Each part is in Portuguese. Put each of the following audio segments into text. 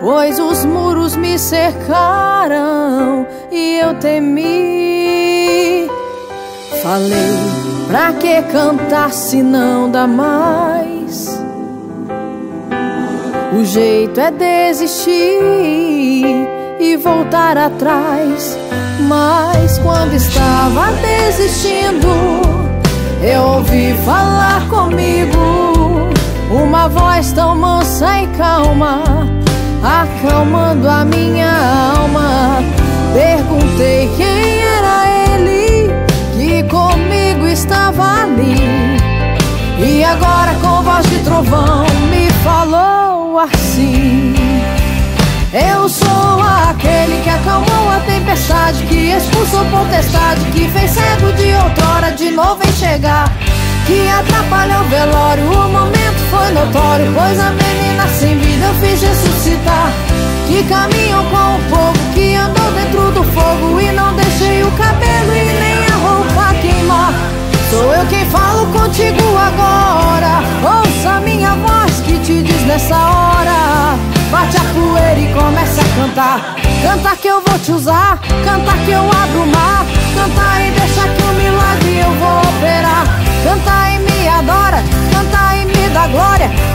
pois os muros me cercaram e eu temi. Falei, pra que cantar se não dá mais? O jeito é desistir e voltar atrás. Mas quando estava desistindo, eu ouvi falar comigo uma voz tão mansa e calma, acalmando a minha alma. Perguntei quem era ele que comigo estava ali. E agora com voz de trovão me falou assim. Eu sou aquele que acalmou a tempestade Que expulsou potestade Que fez cego de outrora de novo enxergar Que atrapalhou o velório. O momento foi notório Pois a menina sem vida eu fiz ressuscitar. Que caminhou com o povo Que andou dentro do fogo. E não deixei o cabelo e nem a roupa queimar. Sou eu quem falo contigo agora. Ouça minha voz que te diz nessa hora. Bate a poeira e começa a cantar. Canta que eu vou te usar Canta que eu abro o mar. Canta e deixa que o milagre eu vou operar. Canta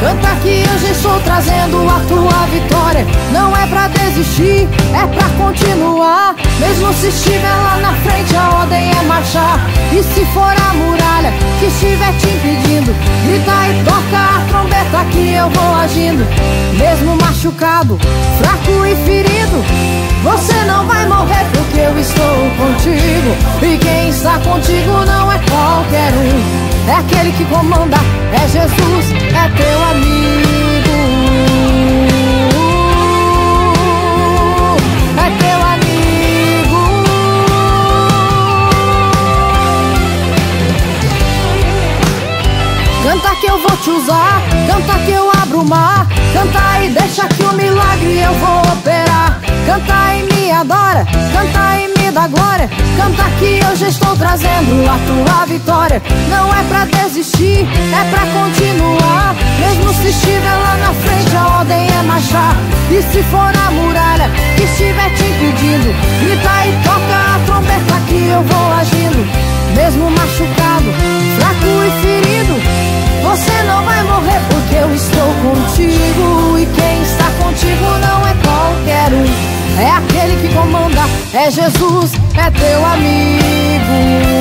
Canta que já estou trazendo a tua vitória. Não é pra desistir, é pra continuar. Mesmo se estiver lá na frente a ordem é marchar. E se for a muralha que estiver te impedindo Grita e toca a trombeta que eu vou agindo. Mesmo machucado, fraco e ferido Você não vai morrer porque eu estou contigo. E quem está contigo não É aquele que comanda, é Jesus, é teu amigo. É teu amigo. Canta que eu vou te usar, canta que eu abro o mar. Canta e deixa que o milagre eu vou operar. Canta e me adora, canta e me dá glória Canta que eu já estou trazendo a tua vitória. Não é pra desistir, é pra continuar. Mesmo se estiver lá na frente a ordem é marchar. E se for a muralha que estiver te impedindo Grita e toca a trombeta que eu vou agindo. Mesmo machucado, fraco e ferido você não vai morrer porque eu estou contigo. E quem está contigo não É aquele que comanda, é Jesus, é teu amigo